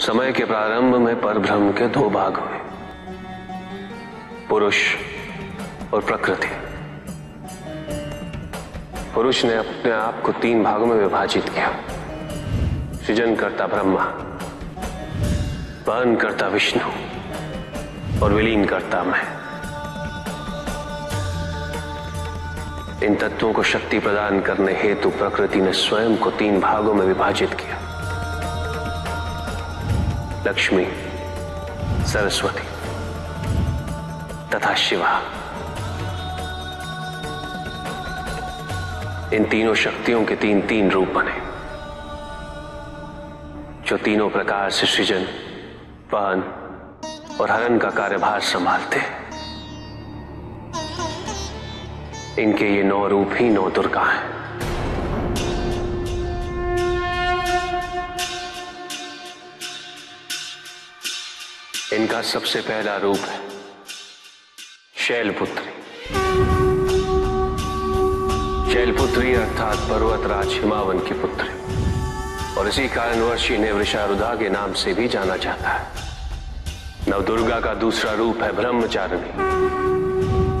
समय के प्रारंभ में परब्रह्म के दो भाग हुए। पुरुष और प्रकृति। पुरुष ने अपने आप को तीन भागों में विभाजित किया। सृजन करता ब्रह्मा वहन करता विष्णु और विलीन करता मैं। इन तत्वों को शक्ति प्रदान करने हेतु प्रकृति ने स्वयं को तीन भागों में विभाजित किया। लक्ष्मी, सरस्वती तथा शिवा। इन तीनों शक्तियों के तीन तीन रूप बने, जो तीनों प्रकार से सृजन, वहन और हरण का कार्यभार संभालते इनके ये नौ रूप ही नौ दुर्गा हैं। इनका सबसे पहला रूप है शैलपुत्री। शैलपुत्री अर्थात पर्वतराज हिमावन की पुत्री और इसी कारणवश इन्हें वृषारुधा के नाम से भी जाना जाता है। नवदुर्गा का दूसरा रूप है ब्रह्मचारिणी।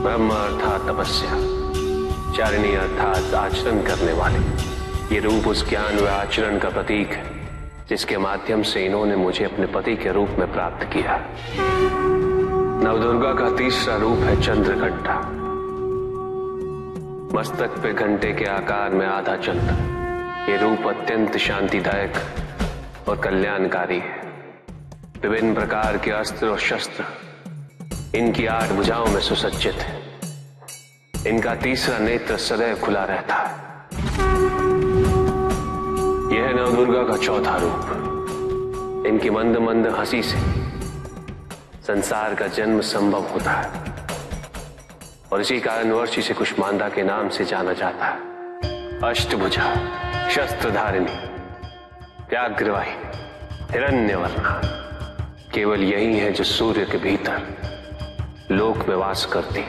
ब्रह्म अर्थात तपस्या। चारिणी अर्थात आचरण करने वाले। ये रूप उस ज्ञान व आचरण का प्रतीक है। जिसके माध्यम से इन्होंने मुझे अपने पति के रूप में प्राप्त किया। नवदुर्गा का तीसरा रूप है चंद्रघंटा। मस्तक पे घंटे के आकार में आधा चंद्र ये रूप अत्यंत शांतिदायक और कल्याणकारी है। विभिन्न प्रकार के अस्त्र और शस्त्र, इनकी आठ भुजाओं में सुसज्जित है। इनका तीसरा नेत्र सदैव खुला रहता है। यह है नवदुर्गा का चौथा रूप। इनकी मंद मंद हँसी से संसार का जन्म संभव होता है। और इसी कारणवश इसे कुष्मांदा के नाम से जाना जाता है। अष्टभुजा, शस्त्रधारिणी, व्याघ्रवाही हिरण्यवर्णा केवल यही है जो सूर्य के भीतर लोक में वास करती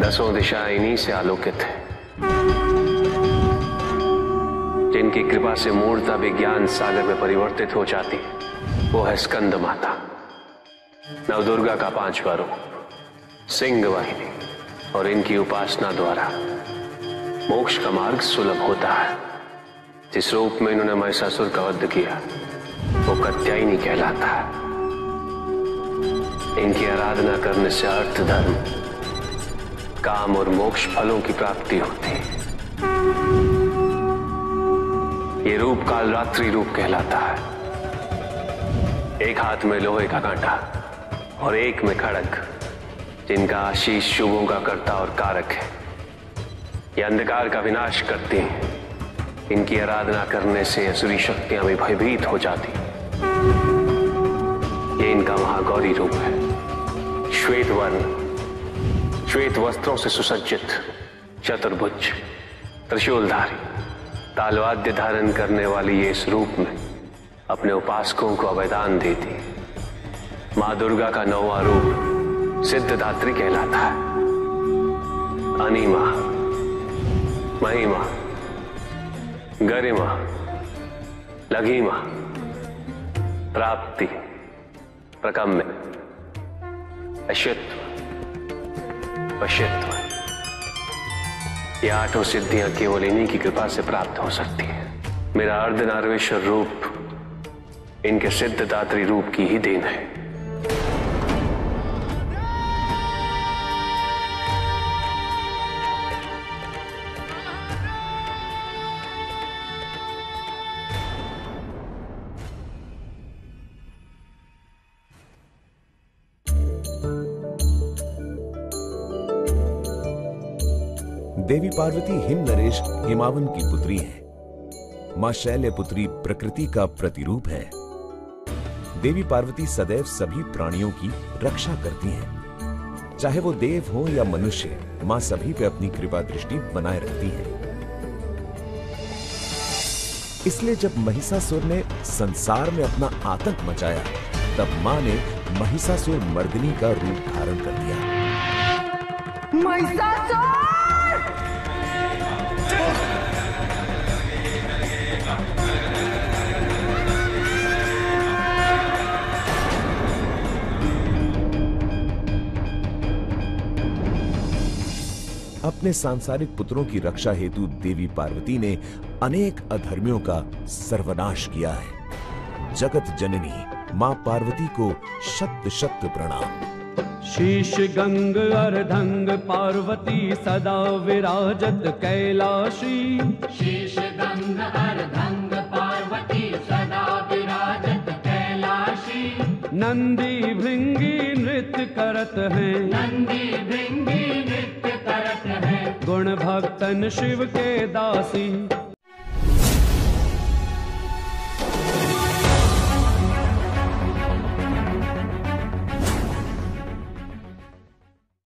दसों दिशाएँ इन्हीं से आलोकित है। जिनकी कृपा से मूर्ता विज्ञान सागर में परिवर्तित हो जाती। है वो है स्कंद माता। नवदुर्गा का पांचवा रूप सिंह वाहिनी और इनकी उपासना द्वारा। मोक्ष का मार्ग सुलभ होता है। जिस रूप में इन्होंने महिषासुर का वध किया, वो कत्यायनी कहलाता है। इनकी आराधना करने से अर्थ धर्म, काम और मोक्ष फलों की प्राप्ति होती है। ये रूप काल रात्रि रूप कहलाता है। एक हाथ में लोहे का कांटा और एक में खड़क, जिनका आशीष शुभों का कर्ता और कारक है। ये अंधकार का विनाश करती हैं। इनकी आराधना करने से असुरी शक्तियाँ भी भयभीत हो जाती। ये इनका महागौरी रूप है। श्वेत वर्ण, श्वेत वस्त्रों से सुसज्जित, चतुर्भुज, त्रिशूलधारी। तालवाद्य धारण करने वाली ये इस रूप में अपने उपासकों को अवैदान देती माँ दुर्गा का नौवा रूप सिद्धदात्री कहलाता है। अनिमा महिमा गरिमा लघिमा प्राप्ति, प्रकम्य, अश्वत्व पश्यत्व ये आठों सिद्धियाँ केवल इन्हीं की कृपा से प्राप्त हो सकती है। मेरा अर्धनारवेश्वर रूप इनके सिद्ध दात्री रूप की ही देन है। देवी पार्वती हिम नरेश हिमावन की पुत्री है। माँ शैल्य पुत्री प्रकृति का प्रतिरूप है। देवी पार्वती सदैव सभी प्राणियों की रक्षा करती हैं। चाहे वो देव हो या मनुष्य, माँ सभी पे अपनी कृपा दृष्टि बनाए रखती है। इसलिए जब महिषासुर ने संसार में अपना आतंक मचाया, तब माँ ने महिषासुर मर्दिनी का रूप धारण कर दिया। महिषासुर! अपने सांसारिक पुत्रों की रक्षा हेतु देवी पार्वती ने अनेक अधर्मियों का सर्वनाश किया है। जगत जननी माँ पार्वती को शत शत प्रणाम। शीश गंग अर्धंग पार्वती सदा विराजत कैलाशी। शीश गंग अर्धंग पार्वती सदा विराजत कैलाशी। नंदी भृंगी नृत्य करत हैं। नंदी भृंगी नृत्य करत है गुण भक्तन शिव के दासी।